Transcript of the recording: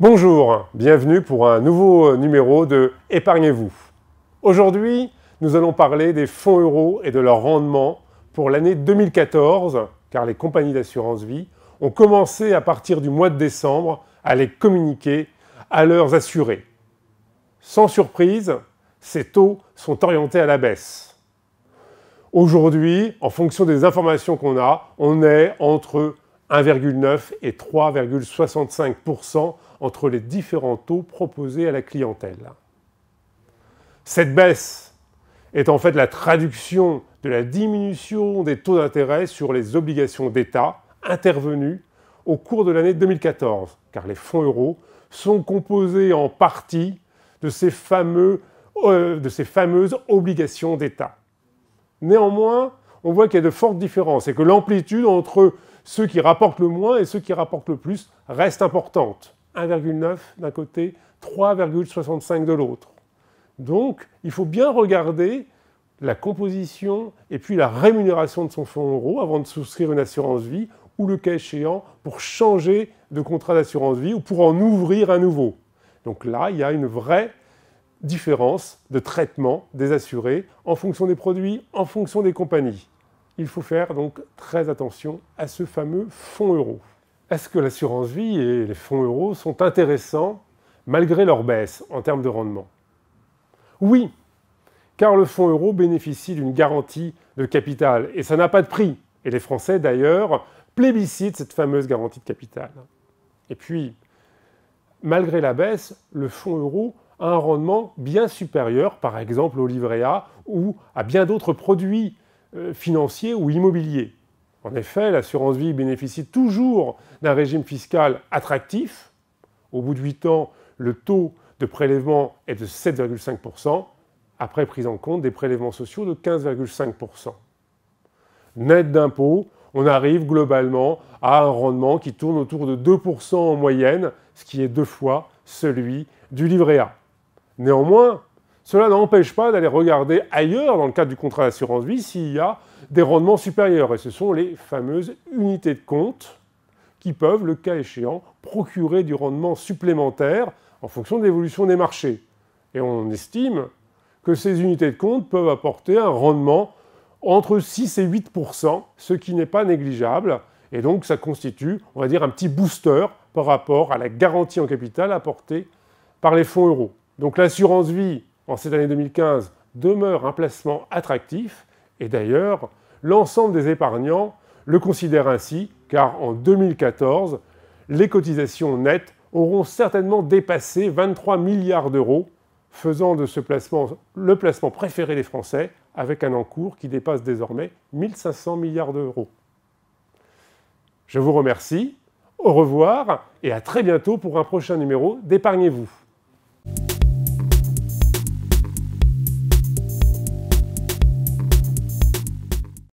Bonjour, bienvenue pour un nouveau numéro de Épargnez-vous. Aujourd'hui, nous allons parler des fonds euros et de leur rendement pour l'année 2014, car les compagnies d'assurance vie ont commencé à partir du mois de décembre à les communiquer à leurs assurés. Sans surprise, ces taux sont orientés à la baisse. Aujourd'hui, en fonction des informations qu'on a, on est entre 1,9 et 3,65% entre les différents taux proposés à la clientèle. Cette baisse est en fait la traduction de la diminution des taux d'intérêt sur les obligations d'État intervenues au cours de l'année 2014, car les fonds euros sont composés en partie de ces, fameux, euh, de ces fameuses obligations d'État. Néanmoins, on voit qu'il y a de fortes différences et que l'amplitude entre ceux qui rapportent le moins et ceux qui rapportent le plus reste importante. 1,9 d'un côté, 3,65 de l'autre. Donc, il faut bien regarder la composition et puis la rémunération de son fonds euro avant de souscrire une assurance vie ou le cas échéant pour changer de contrat d'assurance vie ou pour en ouvrir un nouveau. Donc là, il y a une vraie différence de traitement des assurés en fonction des produits, en fonction des compagnies. Il faut faire donc très attention à ce fameux fonds euro. Est-ce que l'assurance vie et les fonds euros sont intéressants malgré leur baisse en termes de rendement? Oui, car le fonds euro bénéficie d'une garantie de capital et ça n'a pas de prix. Et les Français d'ailleurs plébiscitent cette fameuse garantie de capital. Et puis, malgré la baisse, le fonds euro a un rendement bien supérieur, par exemple au livret A ou à bien d'autres produits euh, financiers ou immobiliers. En effet, l'assurance vie bénéficie toujours d'un régime fiscal attractif. Au bout de 8 ans, le taux de prélèvement est de 7,5%, après prise en compte des prélèvements sociaux de 15,5%. Net d'impôts, on arrive globalement à un rendement qui tourne autour de 2% en moyenne, ce qui est deux fois celui du livret A. Néanmoins, cela n'empêche pas d'aller regarder ailleurs dans le cadre du contrat d'assurance vie s'il y a des rendements supérieurs. Et ce sont les fameuses unités de compte qui peuvent, le cas échéant, procurer du rendement supplémentaire en fonction de l'évolution des marchés. Et on estime que ces unités de compte peuvent apporter un rendement entre 6 et 8% ce qui n'est pas négligeable. Et donc ça constitue, on va dire, un petit booster par rapport à la garantie en capital apportée par les fonds euros. Donc l'assurance vie en cette année 2015 demeure un placement attractif et d'ailleurs l'ensemble des épargnants le considèrent ainsi car en 2014 les cotisations nettes auront certainement dépassé 23 milliards d'euros faisant de ce placement le placement préféré des Français avec un encours qui dépasse désormais 1500 milliards d'euros. Je vous remercie, au revoir et à très bientôt pour un prochain numéro d'Épargnez-vous.